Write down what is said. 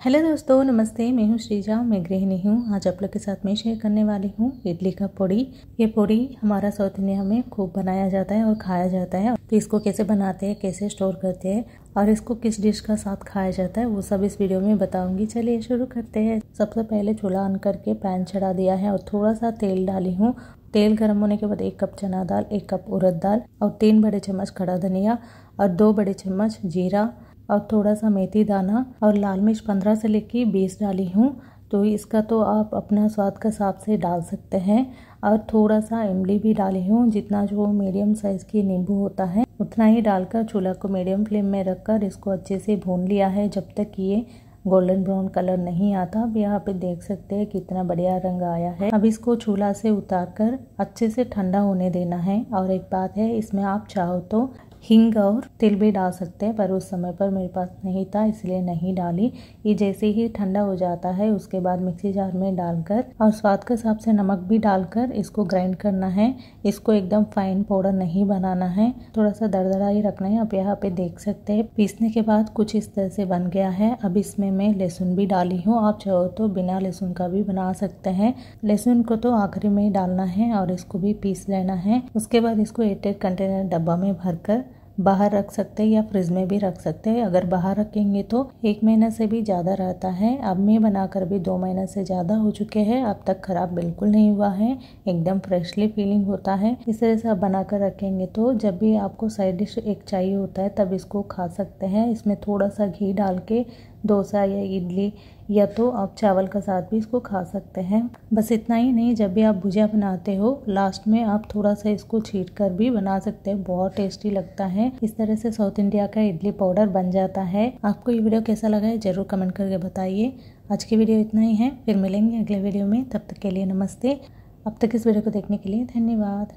Hello दोस्तों, नमस्ते। मैं हूँ श्रीजा, मैं गृहिणी हूँ। आज आप लोग के साथ मैं शेयर करने वाली हूँ इडली का पोड़ी। ये पोड़ी हमारा साउथ इंडिया में खूब बनाया जाता है और खाया जाता है। तो इसको कैसे बनाते हैं, कैसे स्टोर करते हैं और इसको किस डिश का साथ खाया जाता है, वो सब इस वीडियो में बताऊँगी। चलिए शुरू करते हैं। सबसे पहले चूल्हा ऑन करके पैन चढ़ा दिया है और थोड़ा सा तेल डाली हूँ। तेल गर्म होने के बाद एक कप चना दाल, एक कप उड़द दाल और तीन बड़े चम्मच खड़ा धनिया और दो बड़े चम्मच जीरा और थोड़ा सा मेथी दाना और लाल मिर्च पंद्रह से लेके बीस डाली हूँ। तो इसका तो आप अपना स्वाद के हिसाब से डाल सकते हैं। और थोड़ा सा इमली भी डाली हूँ, जितना जो मीडियम साइज़ की नींबू होता है, उतना ही डालकर चूल्हा को मीडियम फ्लेम में रखकर इसको अच्छे से भून लिया है। जब तक ये गोल्डन ब्राउन कलर नहीं आता अब यहाँ पे देख सकते हैं कितना बढ़िया रंग आया है। अब इसको चूल्हा से उतार कर अच्छे से ठंडा होने देना है। और एक बात है, इसमें आप चाहो तो हींग और तिल भी डाल सकते हैं, पर उस समय पर मेरे पास नहीं था, इसलिए नहीं डाली। ये जैसे ही ठंडा हो जाता है, उसके बाद मिक्सी जार में डालकर और स्वाद के हिसाब से नमक भी डालकर इसको ग्राइंड करना है। इसको एकदम फाइन पाउडर नहीं बनाना है। थोड़ा सा दरदरा ही रखना है, आप यहाँ पे देख सकते हैं। पीसने के बाद कुछ इस तरह से बन गया है। अब इसमें मैं लहसुन भी डाली हूँ। आप चाहो तो बिना लहसुन का भी बना सकते हैं। लहसुन को तो आखिरी में डालना है और इसको भी पीस लेना है। उसके बाद इसको एटेड कंटेनर डब्बा में भरकर बाहर रख सकते हैं या फ्रिज में भी रख सकते हैं। अगर बाहर रखेंगे तो एक महीना से भी ज़्यादा रहता है। अब मैं बनाकर भी दो महीने से ज़्यादा हो चुके हैं। अब तक ख़राब बिल्कुल नहीं हुआ है। एकदम फ्रेशली फीलिंग होता है। इस तरह से आप बनाकर रखेंगे तो जब भी आपको साइड डिश एक चाहिए होता है, तब इसको खा सकते हैं। इसमें थोड़ा सा घी डाल के डोसा या इडली, या तो आप चावल का साथ भी इसको खा सकते हैं। बस इतना ही नहीं, जब भी आप भुजिया बनाते हो लास्ट में आप थोड़ा सा इसको छीट कर भी बना सकते हैं। बहुत टेस्टी लगता है। इस तरह से साउथ इंडिया का इडली पाउडर बन जाता है। आपको ये वीडियो कैसा लगा है, ज़रूर कमेंट करके बताइए। आज की वीडियो इतना ही है। फिर मिलेंगे अगले वीडियो में। तब तक के लिए नमस्ते। अब तक इस वीडियो को देखने के लिए धन्यवाद।